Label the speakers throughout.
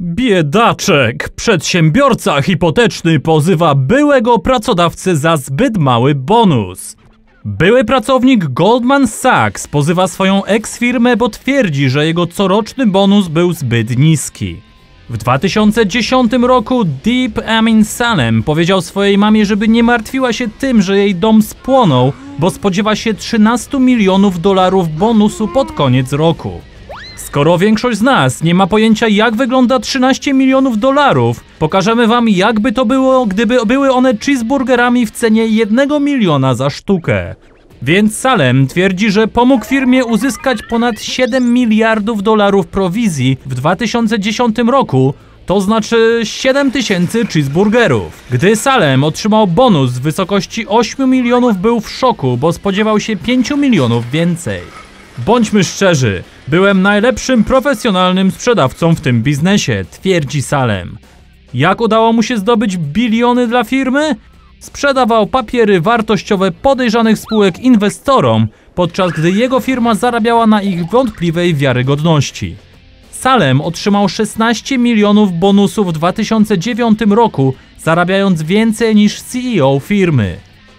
Speaker 1: Biedaczek! Przedsiębiorca hipoteczny pozywa byłego pracodawcę za zbyt mały bonus. Były pracownik Goldman Sachs pozywa swoją ex-firmę, bo twierdzi, że jego coroczny bonus był zbyt niski. W 2010 roku Deep Amin Salem powiedział swojej mamie, żeby nie martwiła się tym, że jej dom spłonął, bo spodziewa się 13 milionów dolarów bonusu pod koniec roku. Skoro większość z nas nie ma pojęcia jak wygląda 13 milionów dolarów, pokażemy wam jakby to było, gdyby były one cheeseburgerami w cenie 1 miliona za sztukę. Więc Salem twierdzi, że pomógł firmie uzyskać ponad 7 miliardów dolarów prowizji w 2010 roku, to znaczy 7 tysięcy cheeseburgerów. Gdy Salem otrzymał bonus w wysokości 8 milionów był w szoku, bo spodziewał się 5 milionów więcej. Bądźmy szczerzy, byłem najlepszym profesjonalnym sprzedawcą w tym biznesie, twierdzi Salem. Jak udało mu się zdobyć biliony dla firmy? Sprzedawał papiery wartościowe podejrzanych spółek inwestorom, podczas gdy jego firma zarabiała na ich wątpliwej wiarygodności. Salem otrzymał 16 milionów bonusów w 2009 roku, zarabiając więcej niż CEO firmy.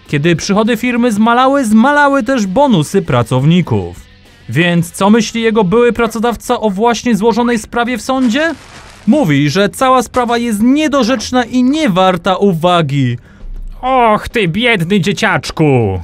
Speaker 1: Kiedy przychody firmy zmalały, zmalały też bonusy pracowników. Więc co myśli jego były pracodawca o właśnie złożonej sprawie w sądzie? Mówi, że cała sprawa jest niedorzeczna i nie warta uwagi. Och, ty biedny dzieciaczku!